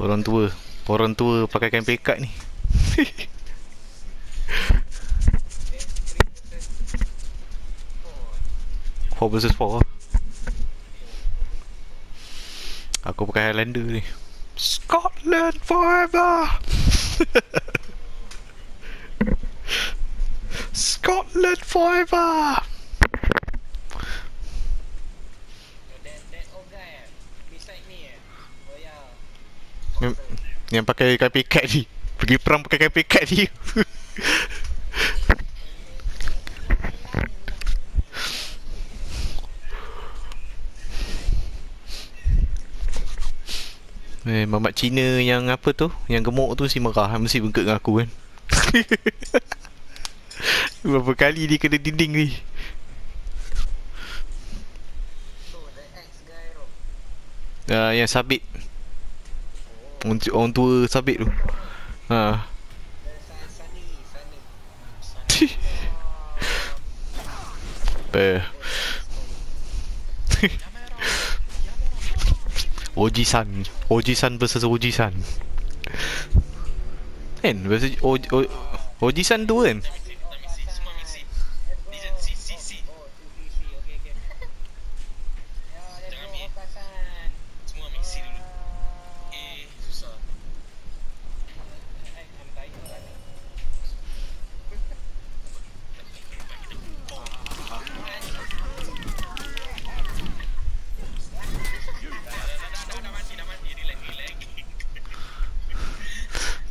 Orang tua. Orang tua pakai kain pekat ni. Four versus four. Aku pakai Highlander ni. Scotland forever. Scotland forever yang pakai kain pekat ni. Pergi perang pakai kain pekat ni. Eh, mamat Cina yang apa tu? Yang gemuk tu si merah. Mesti bengkak dengan aku kan? Berapa kali dia kena dinding ni? Uh, Yang sabit orang, orang tua sabit tu. Ha. Sunny, Sunny. Apa Oji-san. Oji-san versus Oji-san. Kan? Versus o, o, Oji-san tu kan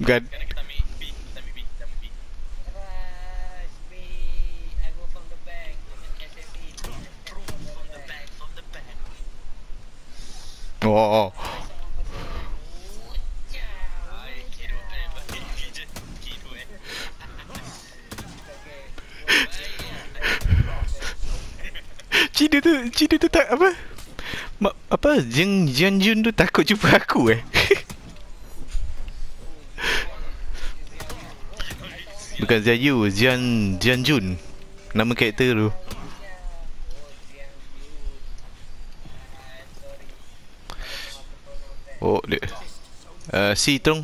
back. Oh, oh. Cina tu Cina tu tak apa? Ma, apa? Jian Jian Jun tu takut jumpa aku eh Bukan Jian Yu Jian Jian Jun. Nama karakter tu. Oh dia. Uh, Si Tong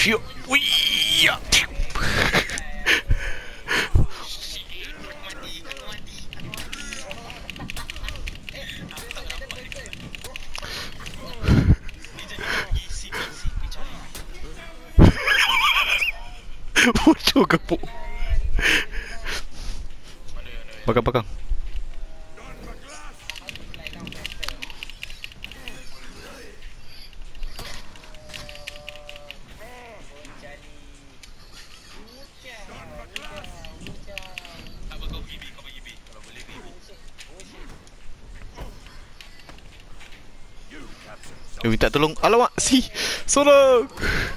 ひよおいや Bocor kapuk Bakang-bakang Dia minta tolong. Alamak si Sorang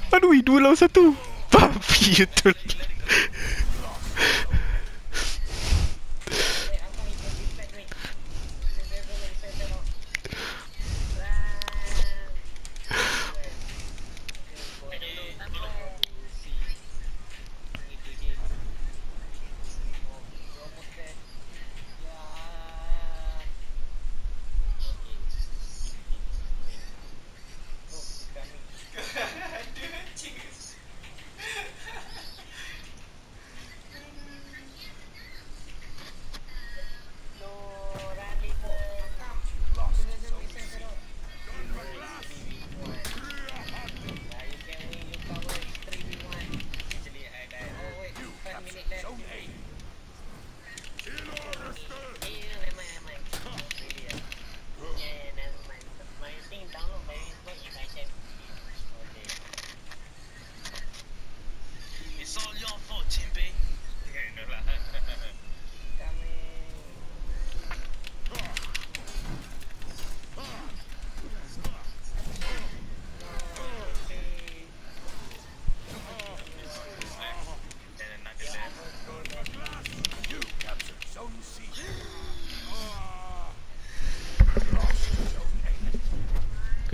Aduh dua lawan satu. Babi betul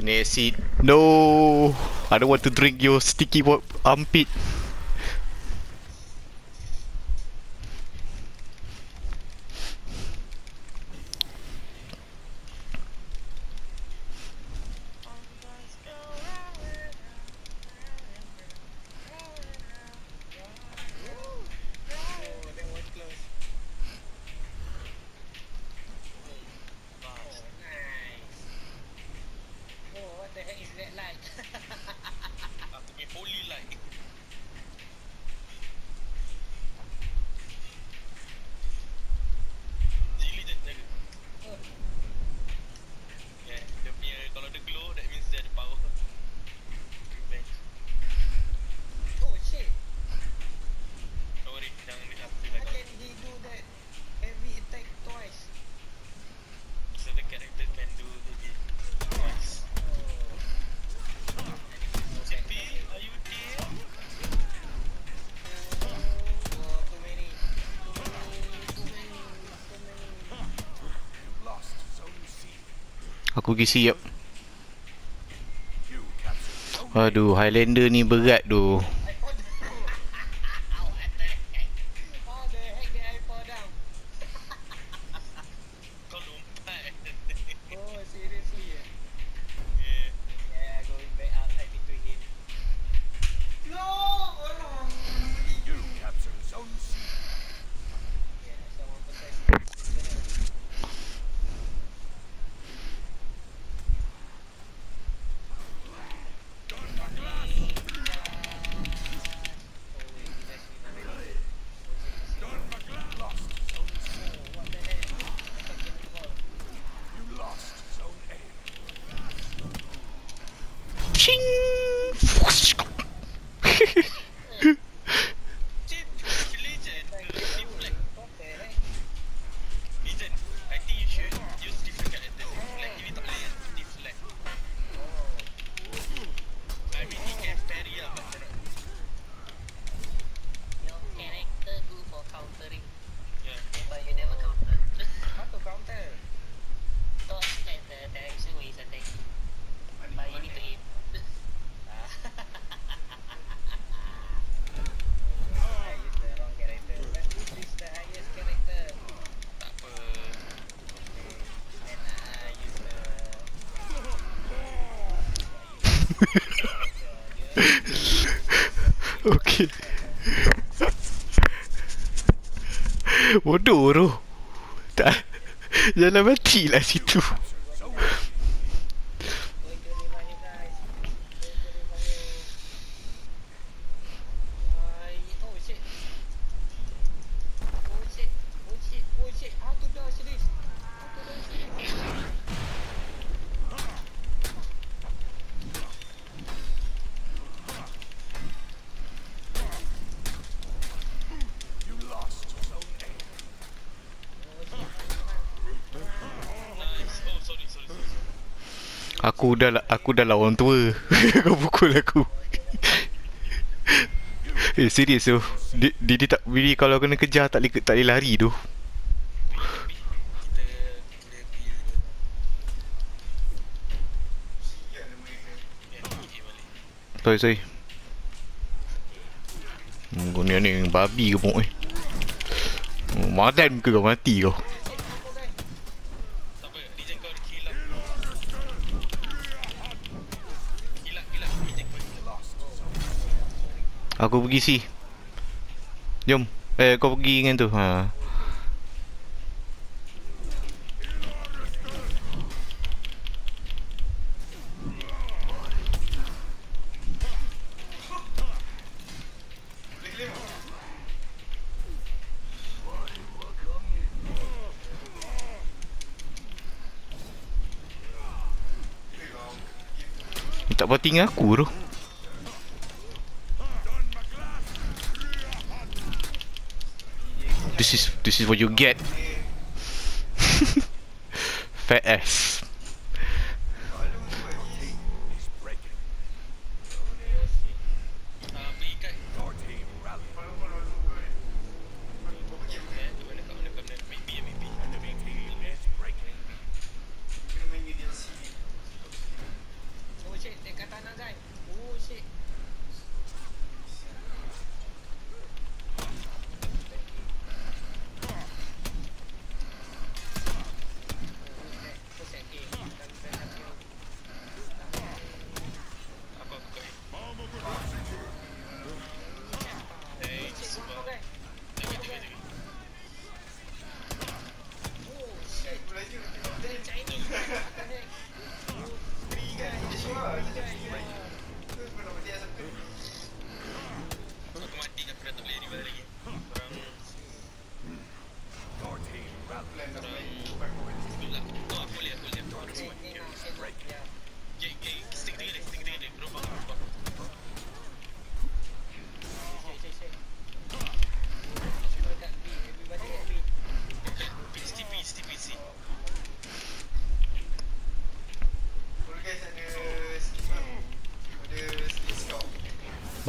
Nesit. No. I don't want to drink your sticky armpit. Aku pergi siap. Aduh Highlander ni berat tu. sikit Bodoh tu Tak. Jangan mati lah situ. Aku dah aku dah lawan tua. Kau pukul aku. eh serius tu. Didi tak Didi kalau kena kejar tak boleh tak boleh lari tu. Sorry, sorry. Hmm, kau ni ni babi ke pun eh. Hmm, madan ke kau mati kau. Aku pergi si. Jom. Eh kau pergi dengan tu. Ha. Tak penting aku tu. this is this is what you get. Fat ass.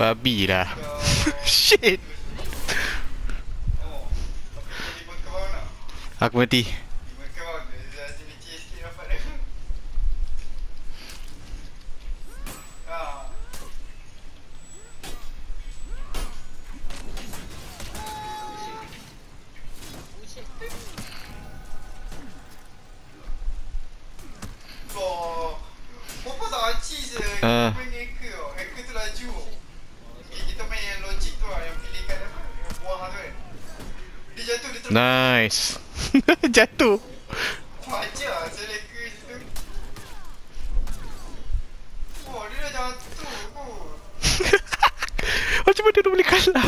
Babi lah. Shit Aku mati Nice. Jatuh. Macam mana dia boleh kalah?